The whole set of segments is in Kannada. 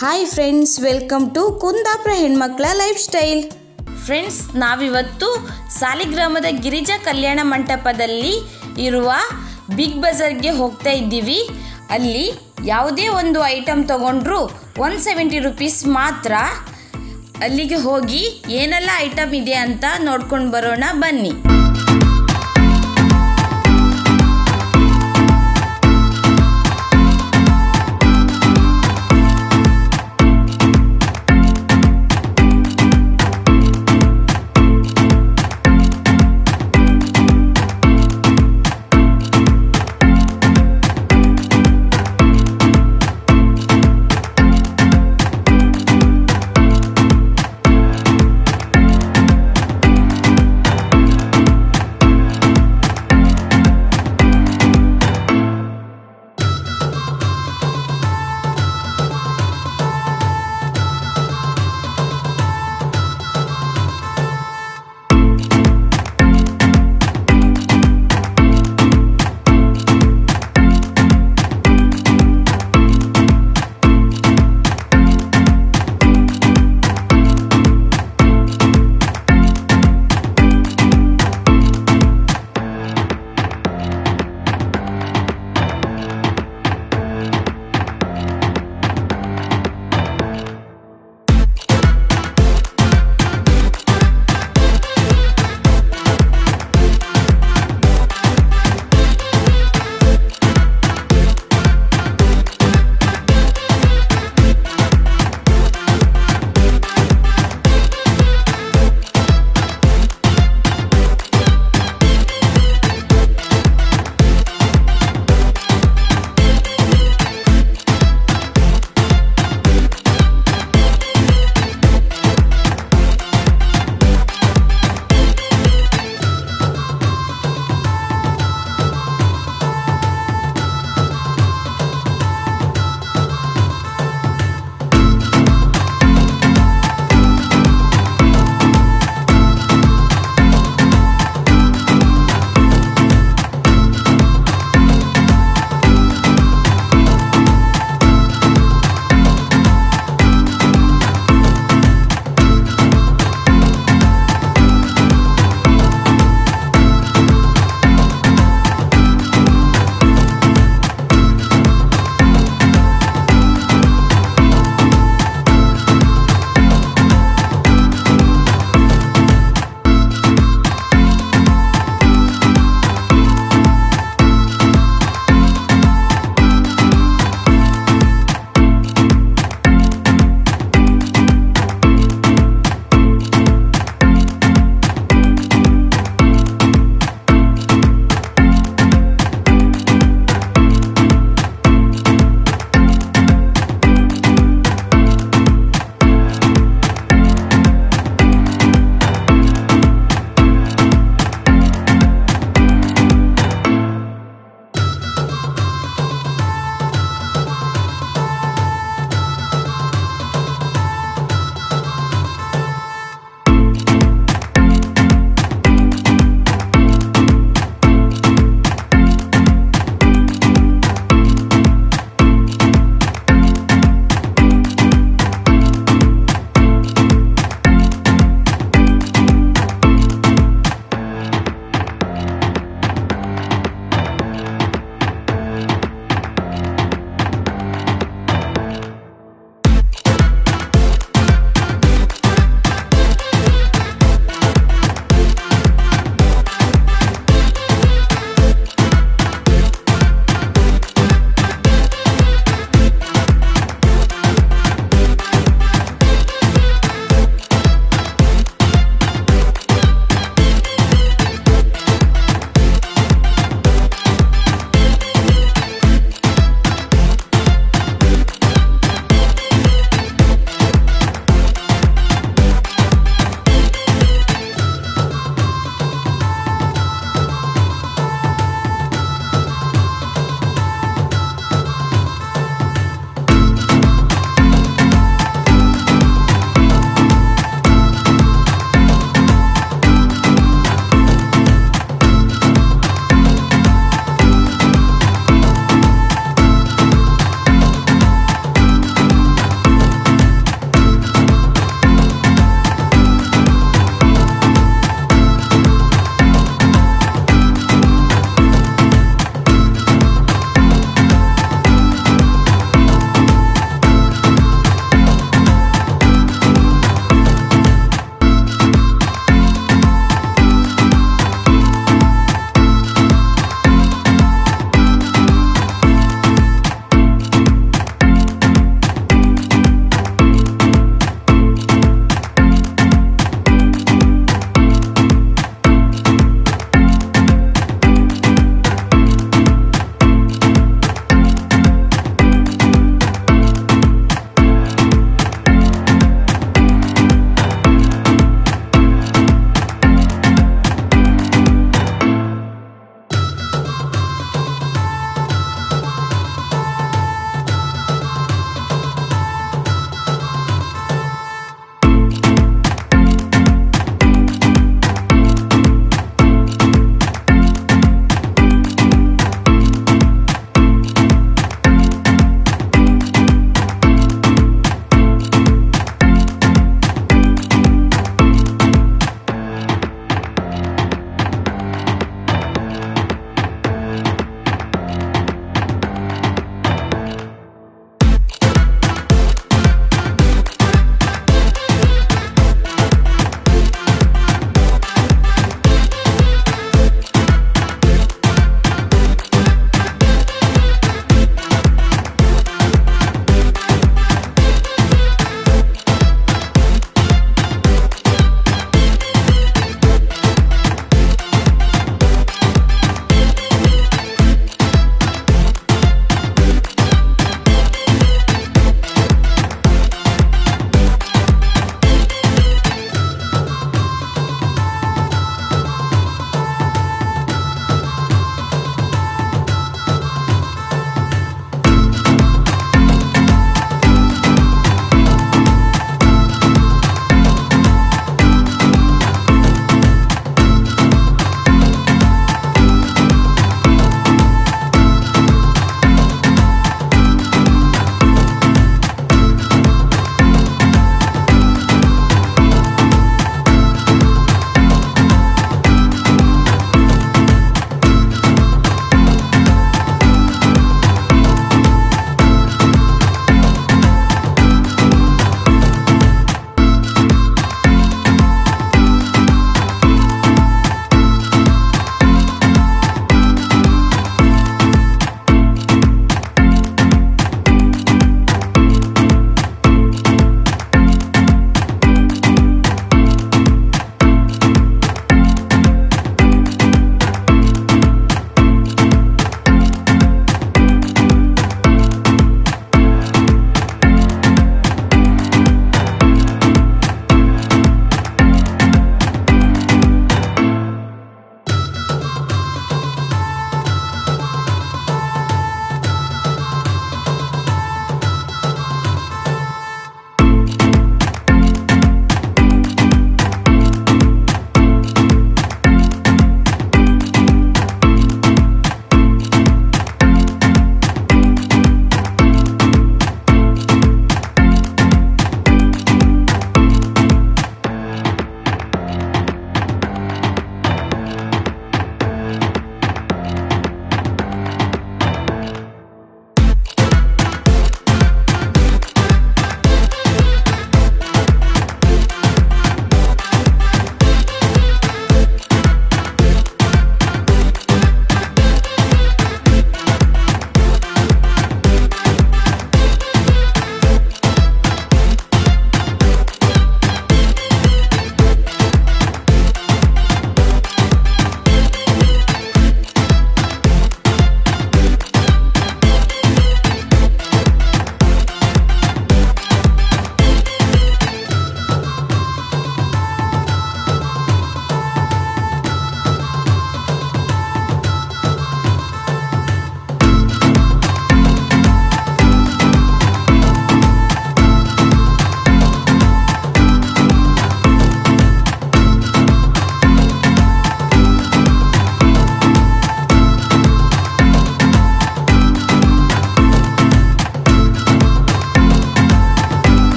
Hi friends welcome to Kundapura ಹೆಣ್ಮಕ್ಳ ಲೈಫ್ ಸ್ಟೈಲ್ ಫ್ರೆಂಡ್ಸ್ ನಾವಿವತ್ತು ಸಾಲಿಗ್ರಾಮದ ಗಿರಿಜಾ ಕಲ್ಯಾಣ ಮಂಟಪದಲ್ಲಿ ಇರುವ ಬಿಗ್ ಬಜಾರ್ಗೆ ಹೋಗ್ತಾ ಇದ್ದೀವಿ. ಅಲ್ಲಿ ಯಾವುದೇ ಒಂದು ಐಟಮ್ ತಗೊಂಡ್ರು ಒನ್ ಸೆವೆಂಟಿ ರುಪೀಸ್ ಮಾತ್ರ. ಅಲ್ಲಿಗೆ ಹೋಗಿ ಏನೆಲ್ಲ ಐಟಮ್ ಇದೆ ಅಂತ ನೋಡ್ಕೊಂಡು ಬರೋಣ ಬನ್ನಿ.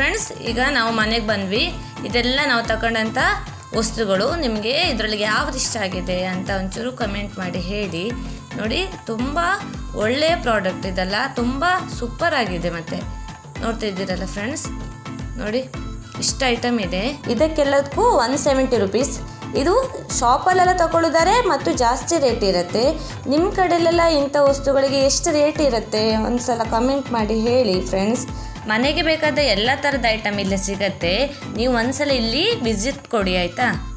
ಫ್ರೆಂಡ್ಸ್ ಈಗ ನಾವು ಮನೆಗೆ ಬಂದ್ವಿ. ಇದೆಲ್ಲ ನಾವು ತಗೊಂಡಂಥ ವಸ್ತುಗಳು ನಿಮಗೆ ಇದರಲ್ಲಿ ಯಾವ್ದು ಇಷ್ಟ ಆಗಿದೆ ಅಂತ ಒಂಚೂರು ಕಮೆಂಟ್ ಮಾಡಿ ಹೇಳಿ. ನೋಡಿ, ತುಂಬ ಒಳ್ಳೆಯ ಪ್ರಾಡಕ್ಟ್ ಇದೆಲ್ಲ, ತುಂಬ ಸೂಪರ್ ಆಗಿದೆ ಮತ್ತು. ನೋಡ್ತಾ ಇದ್ದೀರಲ್ಲ ಫ್ರೆಂಡ್ಸ್ ನೋಡಿ, ಇಷ್ಟ ಐಟಮ್ ಇದೆ. ಇದಕ್ಕೆಲ್ಲದಕ್ಕೂ ಒನ್ ಸೆವೆಂಟಿ ರುಪೀಸ್ ಇದು ಶಾಪಲ್ಲೆಲ್ಲ ತಗೊಳ್ಳಿದ್ದಾರೆ ಮತ್ತು ಜಾಸ್ತಿ ರೇಟ್ ಇರುತ್ತೆ. ನಿಮ್ಮ ಕಡೆಯಲ್ಲೆಲ್ಲ ಇಂಥ ವಸ್ತುಗಳಿಗೆ ಎಷ್ಟು ರೇಟ್ ಇರುತ್ತೆ? ಒಂದ್ಸಲ ಕಮೆಂಟ್ ಮಾಡಿ ಹೇಳಿ ಫ್ರೆಂಡ್ಸ್ ಮನೆಗೆ ಬೇಕಾದ ಎಲ್ಲ ಥರದ ಐಟಮ್ ಇಲ್ಲಿ ಸಿಗತ್ತೆ. ನೀವು ಒಂದ್ಸಲ ಇಲ್ಲಿ ವಿಸಿಟ್ ಕೊಡಿ ಆಯಿತಾ?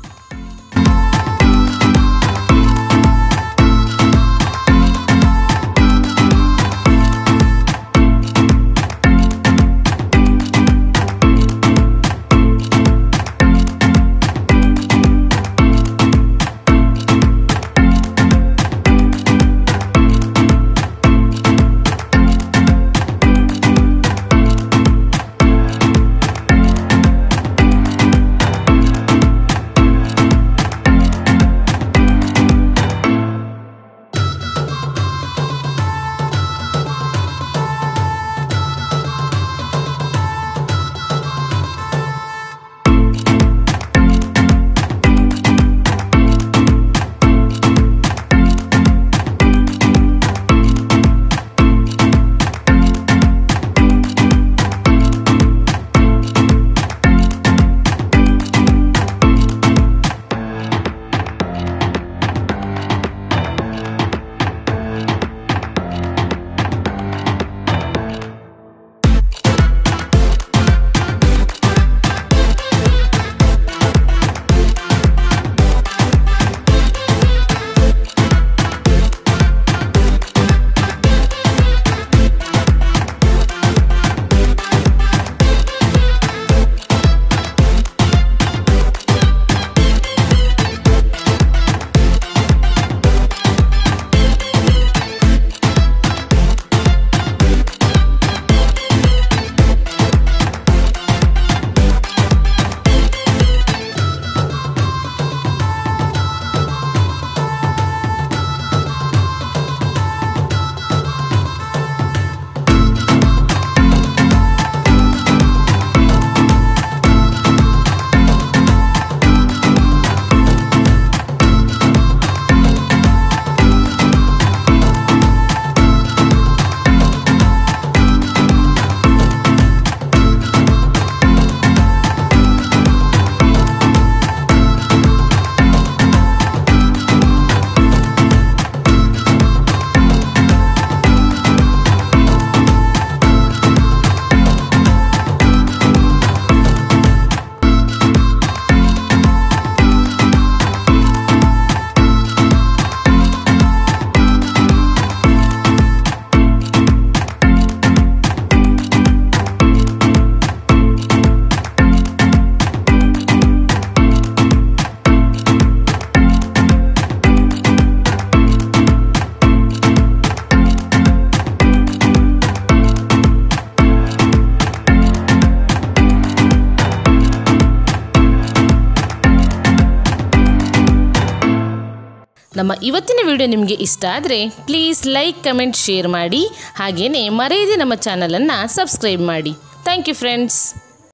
ಇವತ್ತಿನ ವಿಡಿಯೋ ನಿಮಗೆ ಇಷ್ಟ ಆದರೆ ಪ್ಲೀಸ್ ಲೈಕ್ ಕಮೆಂಟ್ ಶೇರ್ ಮಾಡಿ. ಹಾಗೆಯೇ ಮರೆಯದೆ ನಮ್ಮ ಚಾನಲನ್ನು ಸಬ್ಸ್ಕ್ರೈಬ್ ಮಾಡಿ. Thank you friends